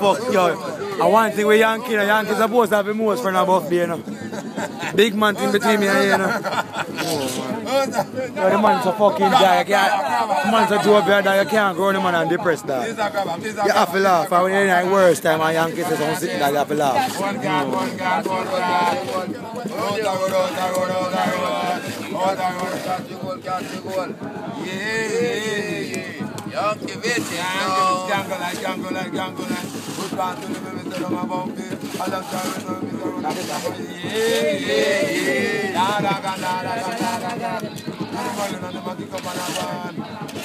fuck, yo. I want to thing with Yankee, you know, Yankee supposed to have the most friend above me, you know. Big man thing between me and you, you know. Yo, the man's a fucking guy. You can't, the man's a dope here that you can't grow the man and depress that. You have to laugh. And when you're in the worst time and Yankee says something sitting there, you have to laugh. One God, one God, one God. Road, road, road, road, road. Road, road, catch the goal, catch the goal. Yeah, yeah, yeah. Yankee Vitti, no. Jungle like, jungle like, jungle like. Yeah, yeah, yeah.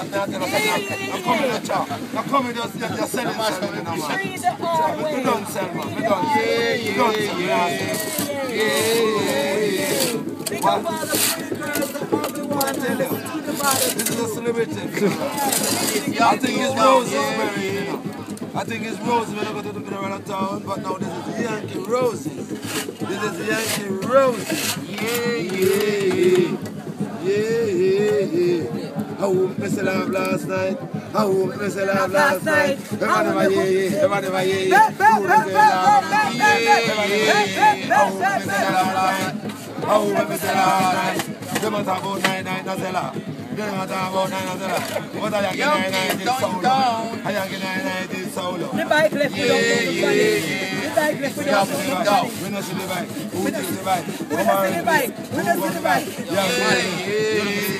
I'm. I'm. We don't sell, don't sell. Don't sell. This is a celebrity. I think it's Rosemary. I think it's Roses when I go to the middle town, but now this is Yankee Roses. This is Yankee Roses. Yeah. Yeah, yeah, yeah. How we miss it love last night? How we miss it love last night? Everybody, yeah, yeah. Everybody, yeah, yeah. Who miss it love? Yeah, yeah, yeah. How we miss it love last night? Miss it love last night? Them a talk about nine night, that's a lot. Them a talk about nine night, that's a lot. What are you getting nine night is solo? Are you getting nine night is solo? The bike left Yeah, yeah, yeah. The bike left without have to see the the bike. money. We don't see the bike. We don't takes the bike? We don't see the bike. We don't see the bike. Yeah, yeah, yeah.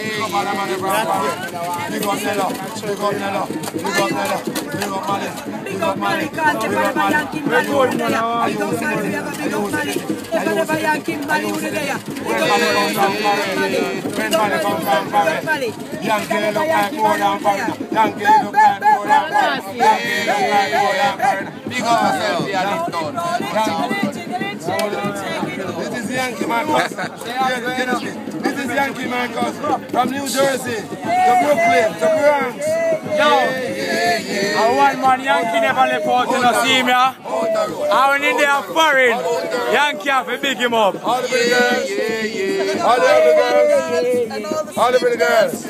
Big up? Big big? Big big big. Big up yourself, This is Yankee Marcus. This is Yankee Marcus from New Jersey to Brooklyn to Bronx. Yo, I one man Yankee never left out to no see me. ah. I went in there foreign. Yankee have to big him up. All the pretty girls. All the pretty girls. All the pretty girls.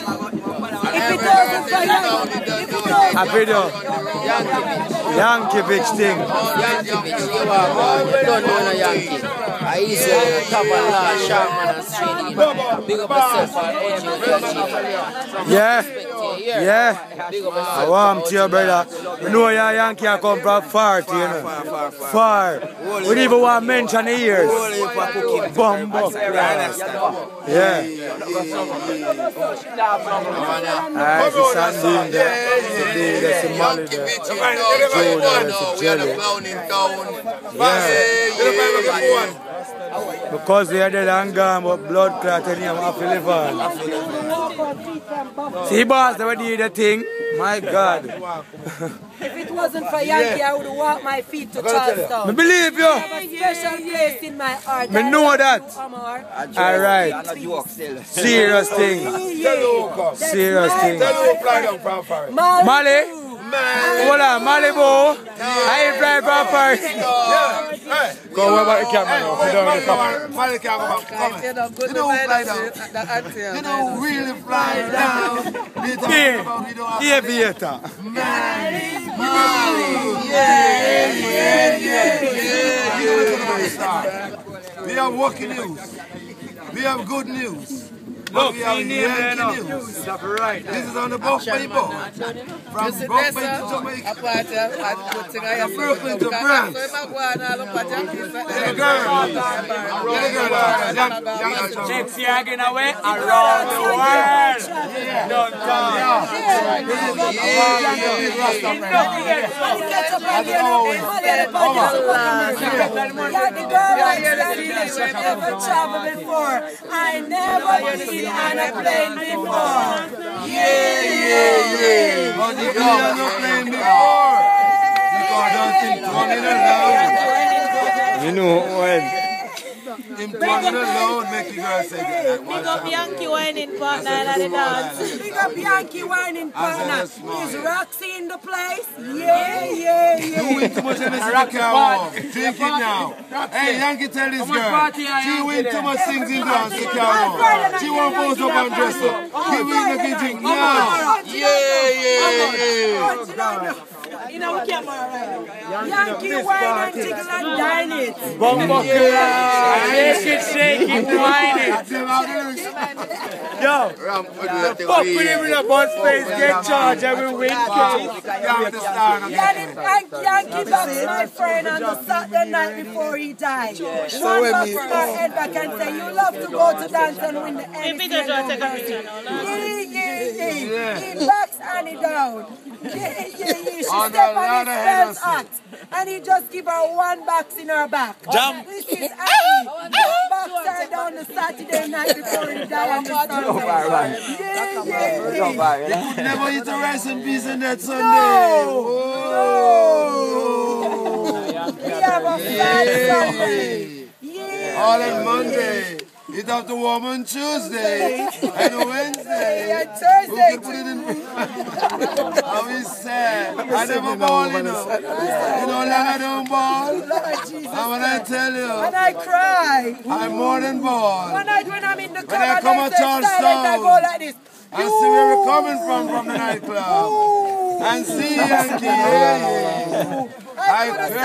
If it wasn't for Yankee, if it wasn't A video. Yankee big thing. Yankee bitch, you are man. You don't know no Yankee. I on the top and last, Sharman and Street. Big up yourself and OG Yeah. Yeah. Yeah. I want to you, brother. You know your Yankee I come from far, to, you know. Far. We don't even want to mention the years. Bumbo. Yeah. Alright, it's Sandy in there. Today, there's some Molly there. We are the clown in town. Yeah. Because they had dead and gone, but blood clot in him have to live. See, boss, they did the thing. My God. If it wasn't for Yankee, I would walk my feet to I Charlestown. believe you. I have a special place in my heart. Me know that. Amar. Alright. Serious thing. Serious thing. Tell who fly down from Paris. Molly. Hold on, Malibu. I ain't flying from Paris. Go, what about the camera now? Put down the camera. Mali can't go. Come on. You know who fly down? You know who really fly down? We talk Here, about we don't have the aviator. Mali. Yeah, yeah, yeah, yeah, yeah. We have working news. We have good news. But Look, we have he name there now. That's right. This is on the book by the book. From see Brooklyn to uh, Jamaica. a party, a good thing I have Brooklyn to Because France. So I'm going all up at Yankees. Little girl. Little girl. uh, away around the world. Don't come. travel before. I never been on a plane before. Yeah, yeah, yeah. But the girl are not playing before. Because don't think turning around. You know when. Him turning around make the girl say that. Big up Yankee whining partner at the dance. Big up Yankee whining partner. Is Roxy in the place? Yeah, yeah, yeah. You win too much to carry on. Drink it now. Hey, Yankee, tell this girl. She win too much things in dance to. She won't pose up and dress up. Give me the drink now. Yeah, yeah, yeah. You know, we camera right now. Yankee wine and jiggle and dine it. Bumbo Shake it, shake it, whine it. Them are the- Yo, fuck with him in a bus space, get charged every week. You have to start again. Yankee, Yankee box my friend on the Saturday night before he died. One box my head back and say, you love to go to dance and win the Maybe Yeah, yeah, yeah. He backs Annie down. Yeah, yeah, yeah. She On step the on other his hand, first act. And he just give her one box in her back. Jump. This is Annie. Box her down the Saturday night before he died on the Sunday. Yeah, yeah, yeah. Never eat a rice and peas on that Sunday. No. We have a fat Sunday. Yeah. All on Monday. Eat up the warm on Tuesday and Wednesday. And Who Thursday can put it in? How is sad. I never ball, you know. You know, like I don't ball. And when I tell you, And I cry. I'm more than ball. One night when I'm in the car, I come at silent, I go like this. And see where we're coming from from the nightclub. Ooh. And see Yankee, yeah, yeah. I I cry.